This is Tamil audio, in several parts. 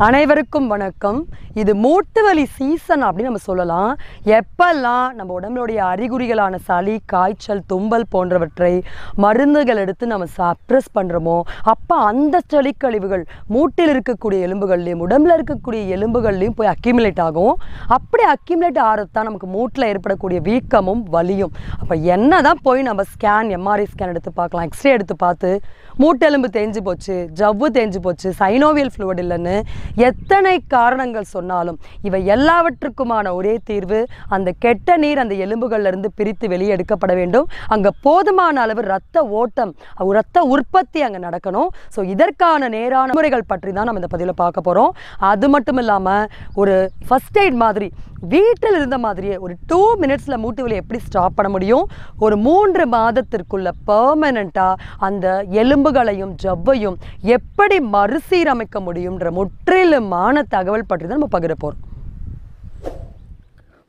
அனைவருக்கும் வணக்கம். இது மூட்டு வலி சீசன் அப்படின்னு நம்ம சொல்லலாம். எப்பெல்லாம் நம்ம உடம்புடைய அறிகுறிகளான சளி காய்ச்சல் தும்பல் போன்றவற்றை மருந்துகள் எடுத்து நம்ம சப்ரஸ் பண்ணுறோமோ அப்போ அந்த சளி கழிவுகள் மூட்டில் இருக்கக்கூடிய எலும்புகள்லையும் உடம்புல இருக்கக்கூடிய எலும்புகள்லையும் போய் அக்யூமுலேட் ஆகும். அப்படி அக்யூமுலேட் ஆகிறதான் நமக்கு மூட்டில் ஏற்படக்கூடிய வீக்கமும் வலியும். அப்போ என்ன தான் போய் நம்ம ஸ்கேன் எம்ஆர்ஐ ஸ்கேன் எடுத்து பார்க்கலாம் எக்ஸ்ரே எடுத்து பார்த்து மூட்டெலும்பு தேஞ்சு போச்சு ஜவ்வு தேஞ்சு போச்சு சைனோவியல் ஃப்ளூயிட் இல்லைன்னு எத்தனை காரணங்கள் சொன்னாலும் இவை எல்லாவற்றுக்குமான ஒரே தீர்வு அந்த கெட்ட நீர் அந்த எலும்புகள்லேருந்து பிரித்து வெளியே எடுக்கப்பட வேண்டும். அங்கே போதுமான அளவு ரத்த ஓட்டம் ரத்த உற்பத்தி அங்கே நடக்கணும். ஸோ இதற்கான நேரான முறைகள் பற்றி தான் நம்ம இந்த பதிவில் பார்க்க போகிறோம் அது மட்டும் இல்லாமல் ஒரு ஃபஸ்ட் எய்ட் மாதிரி வீட்டில் இருந்த மாதிரியே ஒரு டூ மினிட்ஸில் மூட்டு வலி எப்படி ஸ்டாப் பண்ண முடியும்? ஒரு மூன்று மாதத்திற்குள்ள பர்மனண்ட்டாக அந்த எலும்பு எலும்புகளையும் ஜவ்வையும் எப்படி மறுசீரமைக்க முடியுன்ற முற்றிலுமான தகவல் பற்றி தான் நம்ம பகிர போகிறோம்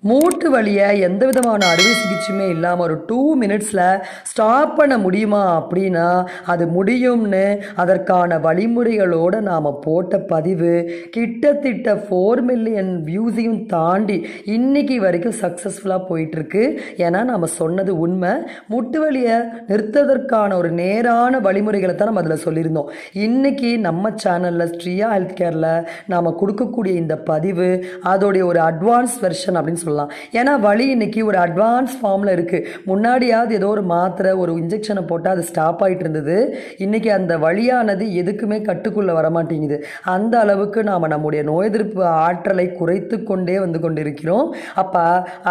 மூட்டு வலியை எந்த விதமான அறுவை சிகிச்சையுமே இல்லாமல் ஒரு டூ மினிட்ஸில் ஸ்டாப் பண்ண முடியுமா அப்படின்னா அது முடியும்னு அதற்கான வழிமுறைகளோடு நாம் போட்ட பதிவு கிட்டத்தட்ட ஃபோர் மில்லியன் வியூஸையும் தாண்டி இன்றைக்கி வரைக்கும் சக்ஸஸ்ஃபுல்லாக போயிட்டுருக்கு. ஏன்னா நம்ம சொன்னது உண்மை. மூட்டு வலியை நிறுத்துவதற்கான ஒரு நேரான வழிமுறைகளை தான் நம்ம அதில் சொல்லியிருந்தோம். இன்றைக்கி நம்ம சேனலில் ஸ்ரீயா ஹெல்த் கேரில் நாம் கொடுக்கக்கூடிய இந்த பதிவு அதோடைய ஒரு அட்வான்ஸ் வெர்ஷன் அப்படின்னு சொல்லலாம் ஏன்னா வலி இன்னைக்கு ஒரு அட்வான்ஸ் ஃபார்மில் இருக்குது முன்னாடியாவது ஏதோ ஒரு மாத்திரை ஒரு இன்ஜெக்ஷனை போட்டால் அது ஸ்டாப் ஆகிட்டு இருந்தது. இன்றைக்கி அந்த வழியானது எதுக்குமே கட்டுக்குள்ளே வரமாட்டேங்குது. அந்த அளவுக்கு நாம் நம்முடைய நோய் எதிர்ப்பு ஆற்றலை குறைத்து கொண்டே வந்து கொண்டிருக்கிறோம். அப்போ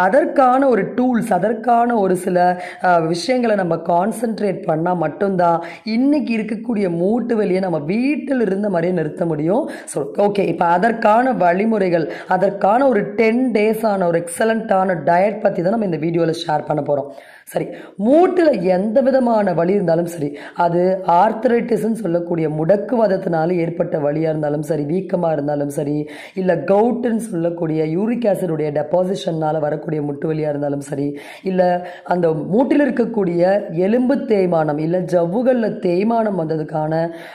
அதற்கான ஒரு டூல்ஸ் அதற்கான ஒரு சில விஷயங்களை நம்ம கான்சென்ட்ரேட் பண்ணால் மட்டும்தான் இன்னைக்கு இருக்கக்கூடிய மூட்டு வலியை நம்ம வீட்டில் இருந்த மாதிரியே நிறுத்த முடியும். ஸோ ஓகே இப்போ அதற்கான வழிமுறைகள் அதற்கான ஒரு டென் டேஸான ஒரு எக்ஸலண்ட்டான டயட் பற்றி தான் நம்ம இந்த வீடியோவில் ஷேர் பண்ண போகிறோம் சரி மூட்டில் எந்த விதமான வலி இருந்தாலும் சரி அது ஆர்த்தரைட்டிஸ்ன்னு சொல்லக்கூடிய முடக்குவாதத்தினால ஏற்பட்ட வழியாக இருந்தாலும் சரி வீக்கமாக இருந்தாலும் சரி இல்லை கவுட்டுன்னு சொல்லக்கூடிய யூரிக் ஆசிடுடைய டெபாசிஷன்னால் வரக்கூடிய முட்டு வலியாக இருந்தாலும் சரி இல்லை அந்த மூட்டில் இருக்கக்கூடிய எலும்பு தேய்மானம் இல்லை ஜவ்வுகளில் தேய்மானம் வந்ததுக்கான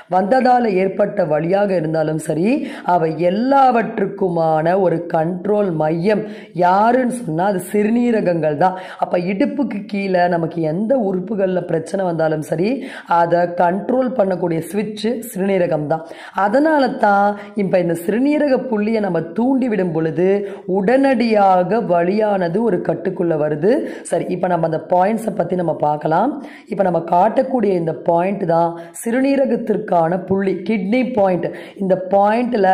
வந்ததால் ஏற்பட்ட வழியாக இருந்தாலும் சரி அவை எல்லாவற்றுக்குமான ஒரு கண்ட்ரோல் மையம் யார் யாருன்னு சொன்னால் அது சிறுநீரகங்கள் தான் அப்போ இடுப்புக்கு கீழே நமக்கு எந்த உறுப்புகளில் பிரச்சனை வந்தாலும் சரி அதை கண்ட்ரோல் பண்ணக்கூடிய சுவிட்சு சிறுநீரகம் தான் அதனால தான் இப்போ இந்த சிறுநீரக புள்ளியை நம்ம தூண்டி விடும் பொழுது உடனடியாக வழியானது ஒரு கட்டுக்குள்ளே வருது. சரி இப்போ நம்ம அந்த பாயிண்ட்ஸை பற்றி நம்ம பார்க்கலாம். இப்போ நம்ம காட்டக்கூடிய இந்த பாயிண்ட் தான் சிறுநீரகத்திற்கான புள்ளி கிட்னி பாயிண்ட் இந்த பாயிண்டில்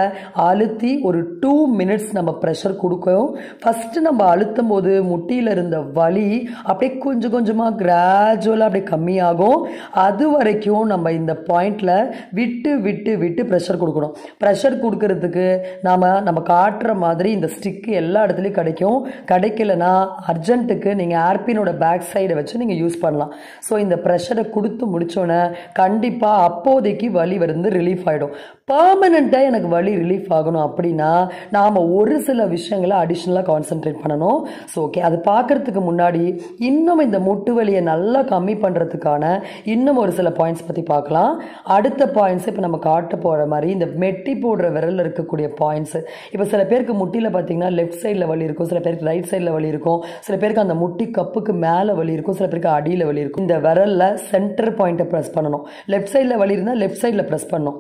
அழுத்தி ஒரு டூ மினிட்ஸ் நம்ம ப்ரெஷர் கொடுக்கணும் ஃபஸ்ட்டு நம்ம அழுத்தும் போது முட்டியில் இருந்த வலி அப்படியே கொஞ்சம் கொஞ்சமாக கிராஜுவலாக அப்படியே கம்மியாகும். அது வரைக்கும் நம்ம இந்த பாயிண்டில் விட்டு விட்டு விட்டு ப்ரெஷர் கொடுக்கணும். ப்ரெஷர் கொடுக்கறதுக்கு நாம் நம்ம காட்டுற மாதிரி இந்த ஸ்டிக்கு எல்லா இடத்துலையும் கிடைக்கும். கிடைக்கலனா அர்ஜென்ட்டுக்கு நீங்கள் ஏர்பினோட பேக் சைடை வச்சு நீங்கள் யூஸ் பண்ணலாம். ஸோ இந்த ப்ரெஷரை கொடுத்து முடிச்சோன்னே கண்டிப்பாக அப்போதைக்கு வலி வந்து ரிலீஃப் ஆகிடும் பர்மனெண்ட்டாக எனக்கு வலி ரிலீஃப் ஆகணும் அப்படின்னா நாம் ஒரு சில விஷயங்களை அடிஷ்னலாக கான்சென்ட்ரேட் பண்ணணும். ஸோ ஓகே அது பார்க்குறதுக்கு முன்னாடி இன்னும் இந்த முட்டு வலியை நல்லா கம்மி பண்ணுறதுக்கான இன்னும் ஒரு சில பாயிண்ட்ஸ் பற்றி பார்க்கலாம். அடுத்த பாயிண்ட்ஸ் இப்போ நம்ம காட்ட போகிற மாதிரி இந்த மெட்டி போடுற விரலில் இருக்கக்கூடிய பாயிண்ட்ஸ் இப்போ சில பேருக்கு முட்டியில் பார்த்தீங்கன்னா லெஃப்ட் சைடில் வலி இருக்கும் சில பேருக்கு ரைட் சைடில் வலி இருக்கும் சில பேருக்கு அந்த முட்டி கப்புக்கு மேலே வலி இருக்கும் சில பேருக்கு அடியில் வலி இருக்கும். இந்த விரலில் சென்டர் பாயிண்ட்டை ப்ரெஸ் பண்ணணும். லெஃப்ட் சைடில் வலி இருந்தால் லெஃப்ட் சைடில் ப்ரெஸ் பண்ணணும்.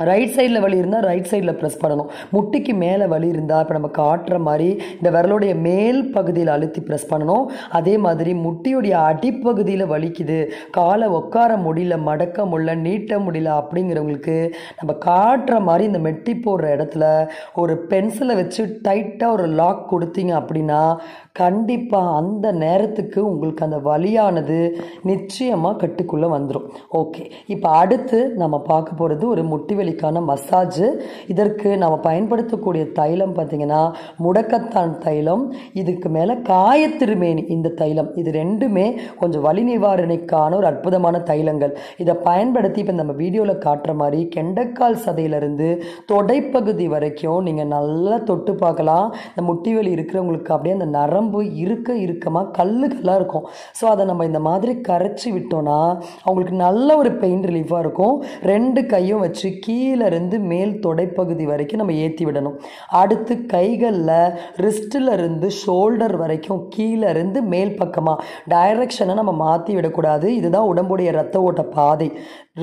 ரைட் சைடில் வலி இருந்தால் ரைட் சைடில் ப்ரெஸ் பண்ணணும். முட்டிக்கு மேலே வலி இருந்தால் இப்போ நம்ம காட்டுற மாதிரி இந்த விரலுடைய மேல் பகுதியில் அழுத்தி ப்ரெஸ் பண்ணணும். அதே மாதிரி முட்டியுடைய அடிப்பகுதியில் வலிக்குது. காலை உட்கார முடியல மடக்க முடியல நீட்ட முடியல அப்படிங்கிறவங்களுக்கு நம்ம காட்டுற மாதிரி இந்த மெட்டி போடுற இடத்துல ஒரு பென்சிலை வச்சு டைட்டாக ஒரு லாக் கொடுத்தீங்க அப்படின்னா கண்டிப்பாக அந்த நேரத்துக்கு உங்களுக்கு அந்த வலியானது நிச்சயமாக கட்டுக்குள்ளே வந்துடும் ஓகே இப்போ அடுத்து நம்ம பார்க்க போகிறது ஒரு முட்டி வலிக்கான மசாஜ் இதற்கு நம்ம பயன்படுத்தக்கூடிய தைலம் பார்த்தீங்கன்னா முடக்கத்தான் தைலம் இதுக்கு மேலே காயத்திருமேனி இந்த தைலம் இது ரெண்டுமே கொஞ்சம் வலி நிவாரணிக்கான ஒரு அற்புதமான தைலங்கள். இதை பயன்படுத்தி இப்போ நம்ம வீடியோவில் காட்டுற மாதிரி கெண்டைக்கால் சதையிலிருந்து தொடைப்பகுதி வரைக்கும் நீங்கள் நல்லா தொட்டு பார்க்கலாம். இந்த முட்டி வலி இருக்கிறவங்களுக்கு அப்படியே அந்த நரம்பு இருக்க இறுக்கமாக கல்லு கல்லாக இருக்கும். ஸோ அதை நம்ம இந்த மாதிரி கரைச்சி விட்டோம்னா அவங்களுக்கு நல்ல ஒரு பெயின் ரிலீஃபாக இருக்கும். ரெண்டு கையும் வச்சு கீழே கீழேருந்து மேல் தொடைப்பகுதி வரைக்கும் நம்ம ஏற்றி விடணும். அடுத்து கைகளில் ரிஸ்ட்டிலருந்து ஷோல்டர் வரைக்கும் கீழே இருந்து மேல் பக்கமாக டைரக்ஷனை நம்ம மாற்றி விடக்கூடாது. இதுதான் உடம்புடைய ரத்த ஓட்ட பாதை.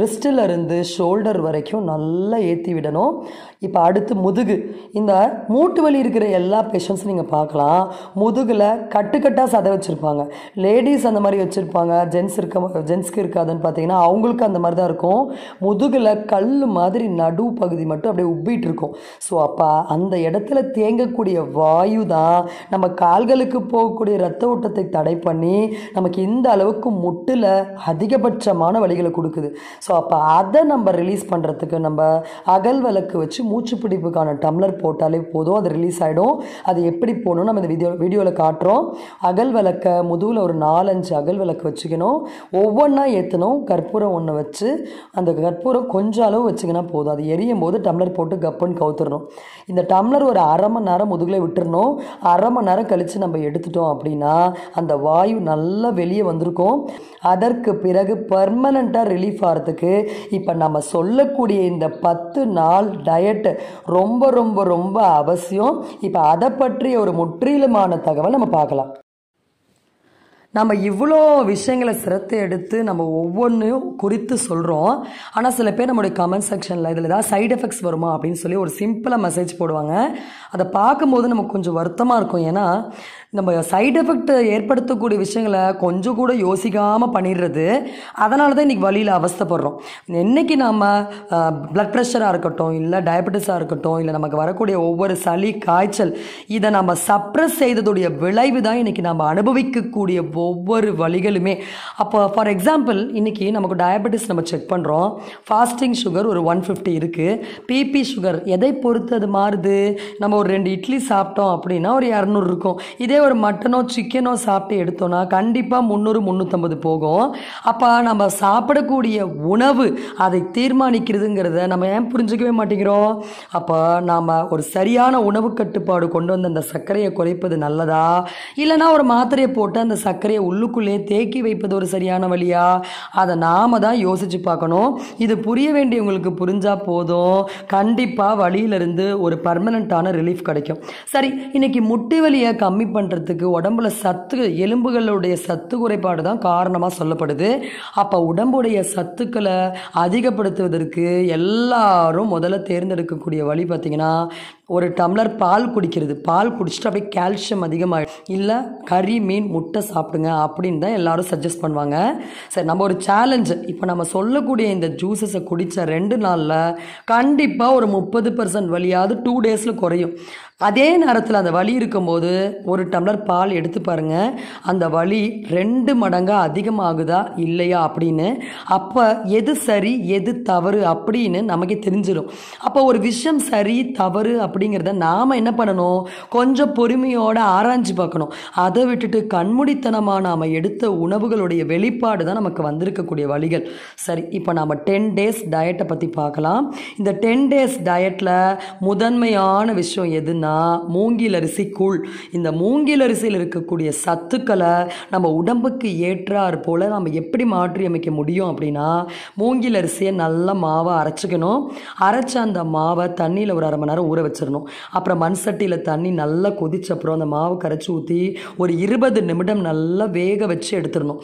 ரிஸ்ட்டிலருந்து ஷோல்டர் வரைக்கும் நல்லா ஏற்றி விடணும். இப்போ அடுத்து முதுகு. இந்த மூட்டு வலி இருக்கிற எல்லா பேஷண்ட்ஸும் நீங்கள் பார்க்கலாம். முதுகில் கட்டுக்கட்டாக சதை வச்சுருப்பாங்க. லேடிஸ் அந்த மாதிரி வச்சுருப்பாங்க. ஜென்ஸ் இருக்க ஜென்ஸ்க்கு இருக்காதுன்னு பார்த்தீங்கன்னா அவங்களுக்கு அந்த மாதிரி தான் இருக்கும். முதுகில் கல் மாதிரி நடு பகுதி மட்டும் அப்படியே உப்பிட்டு இருக்கும் ஸோ அப்போ அந்த இடத்துல தேங்கக்கூடிய வாயு தான் நம்ம கால்களுக்கு போகக்கூடிய ரத்த ஓட்டத்தை தடை பண்ணி நமக்கு இந்த அளவுக்கு முட்டில் அதிகபட்சமான வழிகளை கொடுக்குது. ஸோ அப்போ அதை நம்ம ரிலீஸ் பண்ணுறதுக்கு நம்ம அகல் விளக்கு வச்சு மூச்சு பிடிப்புக்கான டம்ளர் போட்டாலே போதும். அது ரிலீஸ் ஆகிடும் அது எப்படி போகணும் நம்ம இந்த வீடியோ வீடியோவில் காட்டுறோம். அகல் விளக்கை முதுகில் ஒரு நாலஞ்சு அகல் விளக்கு வச்சுக்கணும். ஒவ்வொன்றா ஏற்றணும் கற்பூரம் ஒன்று வச்சு அந்த கற்பூரம் கொஞ்சம் அளவு வச்சுக்கணும். போதும். அது எரியும் போது டம்ளர் போட்டு கப்புன்னு கவுத்துடணும் இந்த டம்ளர் ஒரு அரை மணி நேரம் முதுகில் விட்டுறணும். அரை மணி நேரம் கழித்து நம்ம எடுத்துட்டோம் அப்படின்னா அந்த வாயு நல்லா வெளியே வந்திருக்கும். அதற்கு பிறகு பர்மனண்ட்டாக ரிலீஃப் ஆகிறதுக்கு இப்போ நம்ம சொல்லக்கூடிய இந்த பத்து நாள் டயட்டு ரொம்ப ரொம்ப ரொம்ப அவசியம். இப்போ அதை பற்றிய ஒரு முற்றிலுமான தகவல் நம்ம பார்க்கலாம். நம்ம இவ்வளோ விஷயங்களை சிரத்தை எடுத்து நம்ம ஒவ்வொன்றையும் குறித்து சொல்கிறோம் ஆனால் சில பேர் நம்மளுடைய கமெண்ட் செக்ஷனில் இதில் ஏதாவது சைடு எஃபெக்ட்ஸ் வருமா அப்படின்னு சொல்லி ஒரு சிம்பிளாக மெசேஜ் போடுவாங்க. அதை பார்க்கும்போது நமக்கு கொஞ்சம் வருத்தமாக இருக்கும். ஏன்னா நம்ம சைடு எஃபெக்ட் ஏற்படுத்தக்கூடிய விஷயங்களை கொஞ்சம் கூட யோசிக்காமல் பண்ணிடுறது. அதனால தான் இன்றைக்கி வழியில் அவஸ்தைப்படுறோம். என்றைக்கு நம்ம ப்ளட் ப்ரெஷராக இருக்கட்டும் இல்லை டயபெட்டிஸாக இருக்கட்டும் இல்லை நமக்கு வரக்கூடிய ஒவ்வொரு சளி காய்ச்சல் இதை நம்ம சப்ரஸ் செய்ததுடைய விளைவு தான் இன்றைக்கி நம்ம அனுபவிக்கக்கூடிய ஒவ்வொரு வழிகளுமே. அப்போ ஃபார் எக்ஸாம்பிள் இன்றைக்கி நமக்கு டயபெட்டிஸ் நம்ம செக் பண்ணுறோம் ஃபாஸ்டிங் சுகர் ஒரு ஒன் ஃபிஃப்டி இருக்குது பிபி சுகர் எதை பொறுத்து அது மாறுது? நம்ம ஒரு ரெண்டு இட்லி சாப்பிட்டோம் அப்படின்னா ஒரு இரநூறு இருக்கும். இதே ஒரு மட்டனோ சிக்கனோ சாப்பிட்டு எடுத்தோம்னா கண்டிப்பாக முந்நூறு முந்நூற்றம்பது போகும். அப்போ நம்ம சாப்பிடக்கூடிய உணவு அதை தீர்மானிக்கிறதுங்கிறத நம்ம ஏன் புரிஞ்சுக்கவே மாட்டேங்கிறோம்? அப்போ நாம் ஒரு சரியான உணவு கட்டுப்பாடு கொண்டு வந்து அந்த சர்க்கரையை குறைப்பது நல்லதா? இல்லைனா ஒரு மாத்திரையை போட்டு அந்த சர்க்கரையை உள்ளுக்குள்ளே தேக்கி வைப்பது ஒரு சரியான வழியா? அதை நாம தான் யோசிச்சு பார்க்கணும். இது புரிய வேண்டியவங்களுக்கு புரிஞ்சால் போதும். கண்டிப்பாக வழியிலிருந்து ஒரு பர்மனண்ட்டான ரிலீஃப் கிடைக்கும். சரி இன்னைக்கு முட்டி வலியை கம்மி பண்ணுற பண்ணுறதுக்கு உடம்புல சத்து எலும்புகளுடைய சத்து குறைபாடு தான் காரணமாக சொல்லப்படுது. அப்போ உடம்புடைய சத்துக்களை அதிகப்படுத்துவதற்கு எல்லாரும் முதல்ல தேர்ந்தெடுக்கக்கூடிய வழி பார்த்திங்கன்னா ஒரு டம்ளர் பால் குடிக்கிறது. பால் குடிச்சிட்டு அப்படியே கால்சியம் அதிகமாகிடும் இல்லை கறி மீன் முட்டை சாப்பிடுங்க அப்படின்னு தான் எல்லாரும் சஜஸ்ட் பண்ணுவாங்க. சரி நம்ம ஒரு சேலஞ்சு இப்போ நம்ம சொல்லக்கூடிய இந்த ஜூஸஸை குடித்த ரெண்டு நாளில் கண்டிப்பாக ஒரு முப்பது பர்சன்ட் வழியாவது டூ டேஸில் குறையும். அதே நேரத்தில் அந்த வலி இருக்கும்போது ஒரு டம்ளர் பால் எடுத்து பாருங்க. அந்த வலி ரெண்டு மடங்காக அதிகமாகுதா இல்லையா அப்படின்னு. அப்போ எது சரி எது தவறு அப்படின்னு நமக்கு தெரிஞ்சிடும் அப்போ ஒரு விஷயம் சரி தவறு அப்படிங்கிறத நாம் என்ன பண்ணணும்? கொஞ்சம் பொறுமையோடு ஆராய்ஞ்சு பார்க்கணும். அதை விட்டுட்டு கண்முடித்தனமாக நாம் எடுத்த உணவுகளுடைய வெளிப்பாடு தான் நமக்கு வந்திருக்கக்கூடிய வழிகள். சரி இப்போ நாம் டென் டேஸ் டயட்டை பற்றி பார்க்கலாம். இந்த டென் டேஸ் டயட்டில் முதன்மையான விஷயம் எதுன்னா மூங்கில் அரிசி கூழ். இந்த மூங்கில் அரிசியில் இருக்கக்கூடிய சத்துக்களை நம்ம உடம்புக்கு ஏற்றாறு போல் நம்ம எப்படி மாற்றி அமைக்க முடியும் அப்படின்னா மூங்கில் அரிசியை நல்லா மாவை அரைச்சிக்கணும். அரைச்ச அந்த மாவை தண்ணியில் ஒரு அரை மணி நேரம் ஊற வச்சிடணும். அப்புறம் மண் சட்டியில் தண்ணி நல்லா கொதிச்ச அப்புறம் அந்த மாவை கரைச்சி ஊற்றி ஒரு இருபது நிமிடம் நல்லா வேக வச்சு எடுத்துடணும்.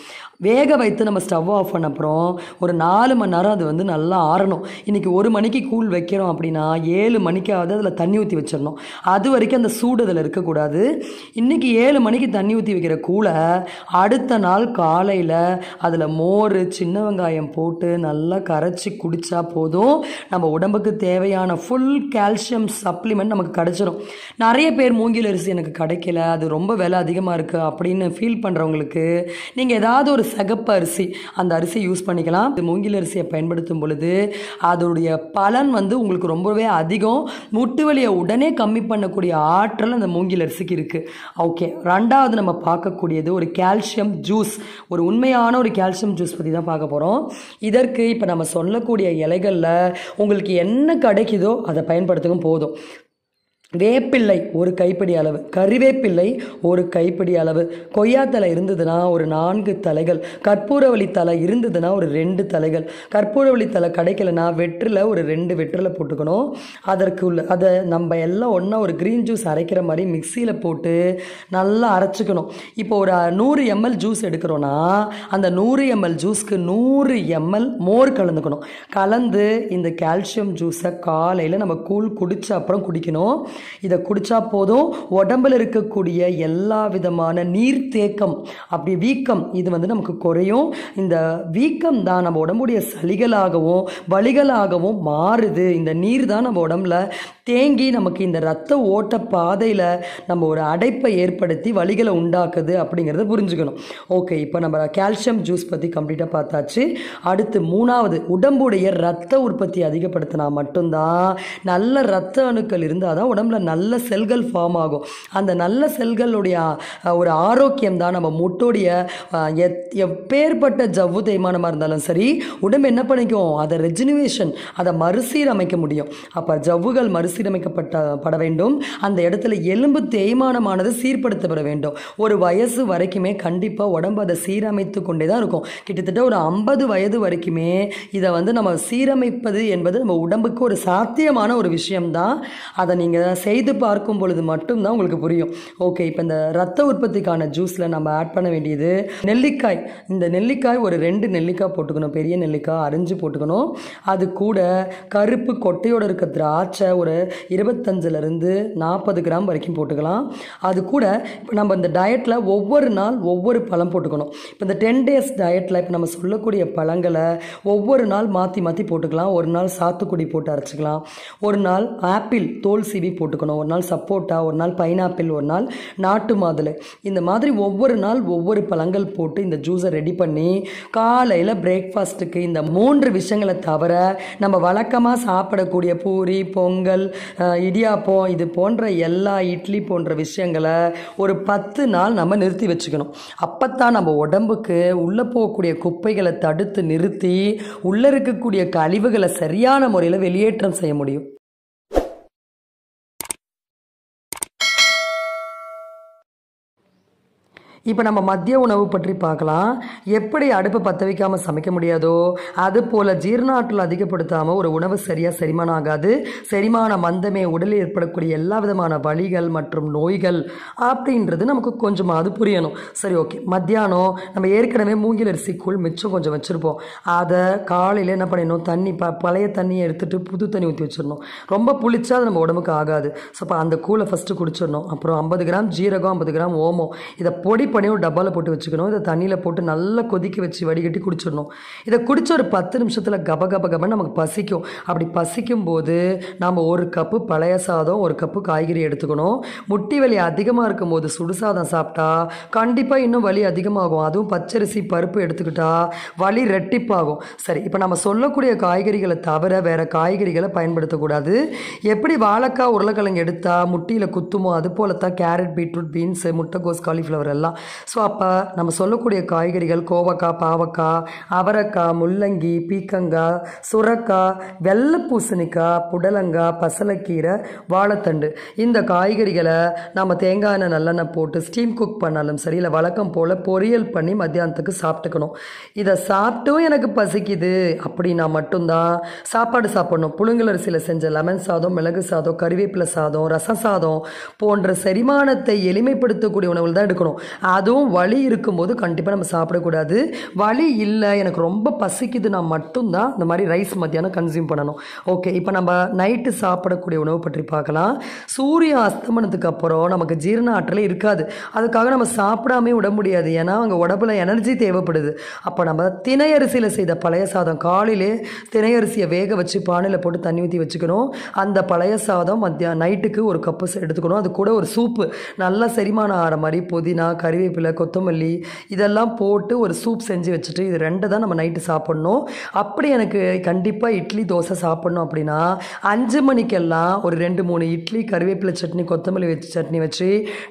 வேக வைத்து நம்ம ஸ்டவ் ஆஃப் பண்ண அப்புறம் ஒரு நாலு மணி நேரம் அது வந்து நல்லா ஆறணும். இன்றைக்கி ஒரு மணிக்கு கூழ் வைக்கிறோம் அப்படின்னா ஏழு மணிக்காவது அதில் தண்ணி ஊற்றி வச்சிடணும். அது வரைக்கும் அந்த சூடு அதில் இருக்கக்கூடாது. இன்னும் இன்றைக்கி ஏழு மணிக்கு தண்ணி ஊற்றி வைக்கிற கூழை அடுத்த நாள் காலையில் அதில் மோர் சின்ன வெங்காயம் போட்டு நல்லா கரைச்சி குடித்தா போதும். நம்ம உடம்புக்கு தேவையான ஃபுல் கால்சியம் சப்ளிமெண்ட் நமக்கு கிடச்சிரும். நிறைய பேர் மூங்கில் அரிசி எனக்கு கிடைக்கல அது ரொம்ப விலை அதிகமாக இருக்குது அப்படின்னு ஃபீல் பண்ணுறவங்களுக்கு நீங்கள் ஏதாவது ஒரு சிகப்பு அரிசி அந்த அரிசி யூஸ் பண்ணிக்கலாம். இந்த மூங்கில் அரிசியை பயன்படுத்தும் பொழுது அதோடைய பலன் வந்து உங்களுக்கு ரொம்பவே அதிகம். முட்டு வலியை உடனே கம்மி பண்ணக்கூடிய ஆற்றல் அந்த மூங்கில் அரிசிக்கு இருக்குது ஓகே ரெண்டாவது நம்ம பார்க்கக்கூடியது ஒரு கால்சியம் ஜூஸ் ஒரு உண்மையான ஒரு கால்சியம் ஜூஸ் பற்றி தான் பார்க்க போகிறோம் இதற்கு இப்போ நம்ம சொல்லக்கூடிய இலைகளில் உங்களுக்கு என்ன கிடைக்குதோ அதை பயன்படுத்தவும் போதும். வேப்பிள்ளை ஒரு கைப்பிடி அளவு கறிவேப்பிள்ளை ஒரு கைப்பிடி அளவு. கொய்யாத்தலை இருந்ததுன்னா ஒரு நான்கு தலைகள் கற்பூரவள்ளி தலை இருந்ததுன்னா ஒரு ரெண்டு தலைகள். கற்பூரவள்ளி தலை கிடைக்கலனா வெற்றில ஒரு ரெண்டு வெற்றில போட்டுக்கணும். அதற்கு உள்ள அதை நம்ம எல்லாம் ஒன்றா ஒரு க்ரீன் ஜூஸ் அரைக்கிற மாதிரி மிக்சியில் போட்டு நல்லா அரைச்சிக்கணும். இப்போ ஒரு நூறு எம்எல் ஜூஸ் எடுக்கிறோன்னா அந்த நூறு எம்எல் ஜூஸ்க்கு நூறு எம்எல் மோர் கலந்துக்கணும். கலந்து இந்த கால்சியம் ஜூஸை காலையில் நம்ம கூழ் குடித்த அப்புறம் குடிக்கணும். இதை குடிச்சா போதும். உடம்புல இருக்கக்கூடிய எல்லா விதமான நீர்த்தேக்கம் அப்படி வீக்கம் இது வந்து நமக்கு குறையும். இந்த வீக்கம் தான் நம்ம உடம்புடைய சளிகளாகவும் வலிகளாகவும் மாறுது. இந்த நீர் தான் நம்ம உடம்புல தேங்கி நமக்கு இந்த ரத்த ஓட்ட பாதையில் நம்ம ஒரு அடைப்பை ஏற்படுத்தி வலிகளை உண்டாக்குது அப்படிங்கிறத புரிஞ்சுக்கணும். ஓகே இப்போ நம்ம கால்சியம் ஜூஸ் பற்றி கம்ப்ளீட்டாக பார்த்தாச்சு. அடுத்து மூணாவது உடம்புடைய ரத்த உற்பத்தி அதிகப்படுத்தினா மட்டும்தான் நல்ல ரத்த அணுக்கள் இருந்தால் தான் உடம்புல நல்ல செல்கள் ஃபார்ம் ஆகும். அந்த நல்ல செல்களுடைய ஒரு ஆரோக்கியம் தான் நம்ம முட்டோடைய எத்- எப்பேற்பட்ட ஜவ்வு தேய்மானமாக இருந்தாலும் சரி உடம்பு என்ன பண்ணிக்கும்? அதை ரெஜினுவேஷன் அதை மறுசீரமைக்க முடியும். அப்போ ஜவ்வுகள் மறுசீரமைக்கப்பட்ட பட வேண்டும். அந்த இடத்துல எலும்பு தேய்மானமானது சீர்படுத்தப்பட வேண்டும். ஒரு வயசு வரைக்குமே கண்டிப்பாக உடம்பு அதை சீரமைத்து கொண்டே தான் இருக்கும். கிட்டத்தட்ட ஒரு ஐம்பது வயது வரைக்குமே இதை வந்து நம்ம சீரமைப்பது என்பது நம்ம உடம்புக்கு ஒரு சாத்தியமான ஒரு விஷயம்தான். அதை நீங்கள் செய்து பார்க்கும் பொழுது மட்டும்தான் உங்களுக்கு புரியும். ஓகே இப்போ இந்த ரத்த உற்பத்திக்கான ஜூஸில் நம்ம ஆட் பண்ண வேண்டியது நெல்லிக்காய். இந்த நெல்லிக்காய் ஒரு ரெண்டு நெல்லிக்காய் போட்டுக்கணும். பெரிய நெல்லிக்காய் அரிஞ்சு போட்டுக்கணும். அது கூட கருப்பு கொட்டையோடு இருக்க திராட்சை ஒரு இருபத்தஞ்சிலேருந்து நாற்பது கிராம் வரைக்கும் போட்டுக்கலாம். அது கூட இப்போ நம்ம இந்த டயட்டில் ஒவ்வொரு நாள் ஒவ்வொரு பழம் போட்டுக்கணும். இப்போ இந்த டென் டேஸ் டயட்டில் இப்போ நம்ம சொல்லக்கூடிய பழங்களை ஒவ்வொரு நாள் மாற்றி மாற்றி போட்டுக்கலாம். ஒரு நாள் சாத்துக்குடி போட்டு அரைச்சிக்கலாம். ஒரு நாள் ஆப்பிள் தோல் சீவி போட்டுக்கணும். ஒரு நாள் சப்போட்டா ஒரு நாள் பைனாப்பிள் ஒரு நாள் நாட்டு மாதுளை. இந்த மாதிரி ஒவ்வொரு நாள் ஒவ்வொரு பழங்கள் போட்டு இந்த ஜூஸை ரெடி பண்ணி காலையில் பிரேக்ஃபாஸ்ட்டுக்கு இந்த மூன்று விஷயங்களை தவிர நம்ம வழக்கமாக சாப்பிடக்கூடிய பூரி பொங்கல் இடியாப்பம் இது போன்ற எல்லா இட்லி போன்ற விஷயங்களை ஒரு பத்து நாள் நம்ம நிறுத்தி வச்சுக்கணும். அப்போத்தான் நம்ம உடம்புக்கு உள்ளே போகக்கூடிய குப்பைகளை தடுத்து நிறுத்தி உள்ளே இருக்கக்கூடிய கழிவுகளை சரியான முறையில் வெளியேற்றம் செய்ய முடியும். இப்போ நம்ம மதிய உணவு பற்றி பார்க்கலாம். எப்படி அடுப்பு பற்ற வைக்காமல் சமைக்க முடியாதோ அது போல் ஜீரண ஆற்றல் அதிகப்படுத்தாமல் ஒரு உணவு சரியாக செரிமானம் ஆகாது. செரிமான மந்தமே உடலில் ஏற்படக்கூடிய எல்லா விதமான வலிகள் மற்றும் நோய்கள் அப்படின்றது நமக்கு கொஞ்சமாவது புரியணும். சரி ஓகே. மத்தியானம் நம்ம ஏற்கனவே மூங்கில் அரிசிக்குள் கூழ் மிச்சம் கொஞ்சம் வச்சுருப்போம். அதை காலையில் என்ன பண்ணிடணும்? தண்ணி ப பழைய தண்ணியை எடுத்துட்டு புது தண்ணி ஊற்றி வச்சிடணும். ரொம்ப புளிச்சா அது நம்ம உடம்புக்கு ஆகாது. ஸோ அப்போ அந்த கூலை ஃபஸ்ட்டு குடிச்சிடணும். அப்புறம் ஐம்பது கிராம் ஜீரகம் ஐம்பது கிராம் ஓமம். இதை பொடி பண்ணி ஒரு டப்பாவில் போட்டு வச்சுக்கணும். இதை தண்ணியில் போட்டு நல்லா கொதிக்க வச்சு வடிகட்டி குடிச்சிடணும். இதை குடித்த ஒரு பத்து நிமிஷத்தில் கப கப கபன்னு நமக்கு பசிக்கும். அப்படி பசிக்கும் போது நாம் ஒரு கப்பு பழைய சாதம் ஒரு கப்பு காய்கறி எடுத்துக்கணும். முட்டி வலி அதிகமாக இருக்கும்போது சுடுசாதம் சாப்பிட்டா கண்டிப்பாக இன்னும் வலி அதிகமாகும். அதுவும் பச்சரிசி பருப்பு எடுத்துக்கிட்டா வலி ரெட்டிப்பாகும். சரி இப்போ நம்ம சொல்லக்கூடிய காய்கறிகளை தவிர வேறு காய்கறிகளை பயன்படுத்தக்கூடாது. எப்படி வாழைக்காய் உருளைக்கிழங்கு எடுத்தால் முட்டியில் குத்துமோ அது போல தான் கேரட் பீட்ரூட் பீன்ஸு முட்டைகோஸ் காலிஃப்ளவர் எல்லாம் ஸோ அப்போ நம்ம சொல்லக்கூடிய காய்கறிகள் கோவக்காய் பாவக்காய் அவரைக்காய் முள்ளங்கி பீக்கங்காய் சுரக்காய் வெள்ளை பூசணிக்காய் புடலங்காய் பசலைக்கீரை வாழைத்தண்டு. இந்த காய்கறிகளை நம்ம தேங்காய் எண்ணெய் நல்லெண்ணெய் போட்டு ஸ்டீம் குக் பண்ணாலும் சரி இல்லை வழக்கம் போல் பொரியல் பண்ணி மத்தியானத்துக்கு சாப்பிட்டுக்கணும். இதை சாப்பிட்டும் எனக்கு பசிக்குது. அப்படின்னா மட்டும்தான் சாப்பாடு சாப்பிடணும். புழுங்கலரிசியில் செஞ்ச லெமன் சாதம் மிளகு சாதம் கருவேப்பிலை சாதம் ரசம் சாதம் போன்ற செரிமானத்தை எளிமைப்படுத்தக்கூடிய உணவுகள் தான் எடுக்கணும். அதுவும் வலி இருக்கும்போது கண்டிப்பாக நம்ம சாப்பிடக்கூடாது. வலி இல்லை எனக்கு ரொம்ப பசிக்குதுன்னா மட்டும்தான் இந்த மாதிரி ரைஸ் மத்தியானம் கன்சியூம் பண்ணணும். ஓகே இப்போ நம்ம நைட்டு சாப்பிடக்கூடிய உணவு பற்றி பார்க்கலாம். சூரிய அஸ்தமனத்துக்கு அப்புறம் நமக்கு ஜீரண ஆற்றலே இருக்காது. அதுக்காக நம்ம சாப்பிடாமே விட முடியாது. ஏன்னா அங்கே உடம்புல எனர்ஜி தேவைப்படுது. அப்போ நம்ம திணையரிசியில் செய்த பழைய சாதம் காலையிலே திணையரிசியை வேக வச்சு பானையில் போட்டு தண்ணி ஊற்றி வச்சுக்கணும். அந்த பழைய சாதம் மத்தியா நைட்டுக்கு ஒரு கப்பு எடுத்துக்கணும். அது கூட ஒரு சூப்பு நல்லா செரிமானம் ஆகிற மாதிரி புதினா கறி கறிவேப்பிலை கொத்தமல்லி இதெல்லாம் போட்டு ஒரு சூப் செஞ்சு வச்சுட்டு இது ரெண்டு தான் நம்ம நைட்டு சாப்பிட்ணும். அப்படி எனக்கு கண்டிப்பாக இட்லி தோசை சாப்பிட்ணும் அப்படின்னா அஞ்சு மணிக்கெல்லாம் ஒரு ரெண்டு மூணு இட்லி கறிவேப்பிலை சட்னி கொத்தமல்லி வச்சு சட்னி வச்சு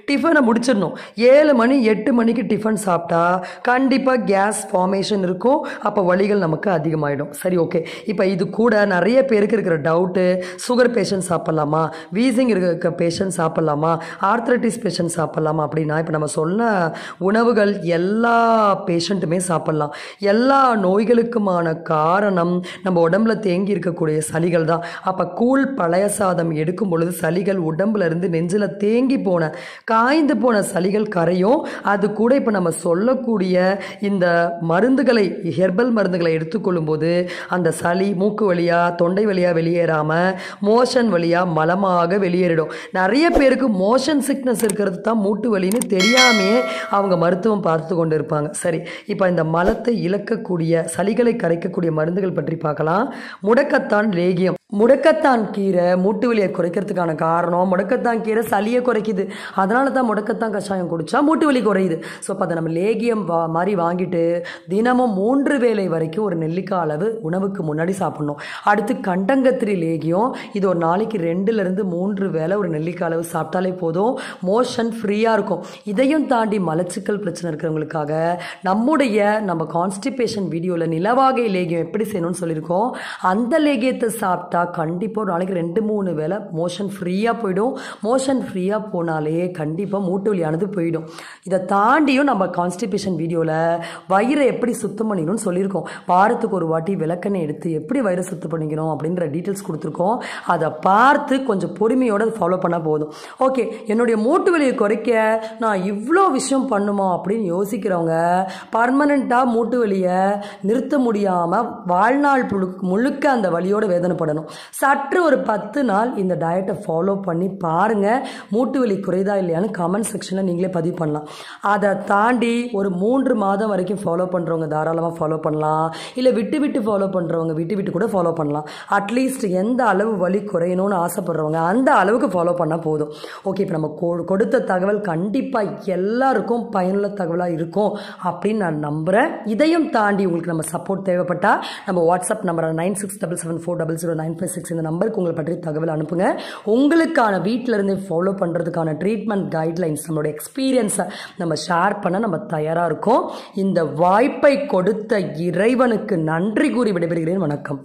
டிஃபனை முடிச்சிடணும். ஏழு மணி எட்டு மணிக்கு டிஃபன் சாப்பிட்டா கண்டிப்பாக கேஸ் ஃபார்மேஷன் இருக்கும். அப்போ வலிகள் நமக்கு அதிகமாகிடும் சரி ஓகே இப்போ இது கூட நிறைய பேருக்கு இருக்கிற டவுட்டு சுகர் பேஷண்ட் சாப்பிட்லாமா? வீசிங் இருக்க பேஷண்ட் சாப்பிட்லாமா? ஆர்த்ரட்டிஸ் பேஷண்ட் சாப்பிட்லாமா? அப்படின்னா இப்போ நம்ம சொன்ன உணவுகள் எல்லா பேஷண்ட்டுமே சாப்பிட்லாம். எல்லா நோய்களுக்குமான காரணம் நம்ம உடம்புல தேங்கி இருக்கக்கூடிய சளிகள் தான். அப்போ கூழ் பழைய சாதம் எடுக்கும் பொழுது சளிகள் உடம்புல இருந்து நெஞ்சில் தேங்கி போன காய்ந்து போன சளிகள் கரையும். அது கூட இப்போ நம்ம சொல்லக்கூடிய இந்த மருந்துகளை ஹெர்பல் மருந்துகளை எடுத்துக்கொள்ளும் போது அந்த சளி மூக்கு வழியாக தொண்டை வழியாக வெளியேறாமல் மோஷன் வழியாக மலமாக வெளியேறிடும். நிறைய பேருக்கு மோஷன் சிக்னஸ் இருக்கிறது தான் மூட்டு வலின்னு தெரியாமையே அவங்க மருத்துவம் பார்த்து கொண்டு இருப்பாங்க சரி இப்போ இந்த மலத்தை இழக்கக்கூடிய சளிகளை கரைக்கக்கூடிய மருந்துகள் பற்றி பார்க்கலாம். முடக்கத்தான் லேகியம். முடக்கத்தான் கீரை மூட்டு வலியை குறைக்கிறதுக்கான காரணம் முடக்கத்தான் கீரை சளியை குறைக்குது. அதனால தான் முடக்கத்தான் கஷாயம் குடிச்சா மூட்டு வலி குறையுது. ஸோ அப்போ அதை நம்ம லேகியம் வா மாதிரி வாங்கிட்டு தினமும் மூன்று வேளை வரைக்கும் ஒரு நெல்லிக்காய் அளவு உணவுக்கு முன்னாடி சாப்பிடணும். அடுத்து கண்டங்கத்திரி லேகியம். இது ஒரு நாளைக்கு ரெண்டுலேருந்து மூன்று வேளை ஒரு நெல்லிக்காய் அளவு சாப்பிட்டாலே போதும். மோஷன் ஃப்ரீயாக இருக்கும். இதையும் தாண்டி மலச்சிக்கல் பிரச்சனை இருக்கிறவங்களுக்காக நம்முடைய நம்ம கான்ஸ்டிபேஷன் வீடியோவில் நிலவாகை லேகியம் எப்படி செய்யணும்னு சொல்லியிருக்கோம். அந்த லேகியத்தை சாப்பிட்டா கண்டிப்பாக ஒரு நாளைக்கு ரெண்டு மூணு வேளை மோஷன் ஃப்ரீயாக போயிடும். மோஷன் ஃப்ரீயாக போனாலே கண்டிப்பாக மூட்டு வலியானது போயிடும். இதை தாண்டியும் நம்ம கான்ஸ்டிபேஷன் வீடியோவில் வயிறை எப்படி சுத்தம் பண்ணிக்கணும்னு சொல்லியிருக்கோம். வாரத்துக்கு ஒரு வாட்டி விளக்கெண்ணெய் எடுத்து எப்படி வயிறை சுத்தம் பண்ணிக்கணும் அப்படின்ற டீட்டெயில்ஸ் கொடுத்துருக்கோம். அதை பார்த்து கொஞ்சம் பொறுமையோடு ஃபாலோ பண்ணால் போதும். ஓகே என்னுடைய மூட்டு வலியை குறைக்க நான் இவ்வளோ விஷயம் பண்ணுமா அப்படின்னு யோசிக்கிறவங்க பர்மனண்ட்டாக மூட்டு வலியை நிறுத்த முடியாமல் வாழ்நாள் முழுக்க முழுக்க அந்த வழியோடு வேதனைப்படணும். சற்று ஒரு பத்து நாள் இந்த டயட்டை ஃபாலோ பண்ணி பாருங்கள் மூட்டு வலி குறைதா இல்லையான்னு கமெண்ட் செக்ஷனில் நீங்களே பதிவு பண்ணலாம். அதை தாண்டி ஒரு மூன்று மாதம் வரைக்கும் ஃபாலோ பண்ணுறவங்க தாராளமாக ஃபாலோ பண்ணலாம். இல்லை விட்டு விட்டு ஃபாலோ பண்ணுறவங்க விட்டு விட்டு கூட ஃபாலோ பண்ணலாம். அட்லீஸ்ட் எந்த அளவு வலி குறையணும்னு ஆசைப்படுறவங்க அந்த அளவுக்கு ஃபாலோ பண்ணால் போதும். ஓகே இப்போ நம்ம கொ- கொடுத்த தகவல் கண்டிப்பாக எல்லாருக்கும் பயனுள்ள தகவலாக இருக்கும் அப்படின்னு நான் நம்புகிறேன் இதையும் தாண்டி உங்களுக்கு நம்ம சப்போர்ட் தேவைப்பட்டா நம்ம WhatsApp number nine six double seven four double zero nine five six இந்த நம்பருக்கு உங்களை பற்றி தகவல் அனுப்புங்க. உங்களுக்கான வீட்டில் இருந்தே ஃபாலோ பண்ணுறதுக்கான ட்ரீட்மெண்ட் கைட்லைன்ஸ் நம்மளோட எக்ஸ்பீரியன்ஸை நம்ம ஷேர் பண்ண நம்ம தயாராக இருக்கோம். இந்த வாய்ப்பை கொடுத்த இறைவனுக்கு நன்றி கூறி விடைபெறுகிறேன். வணக்கம்.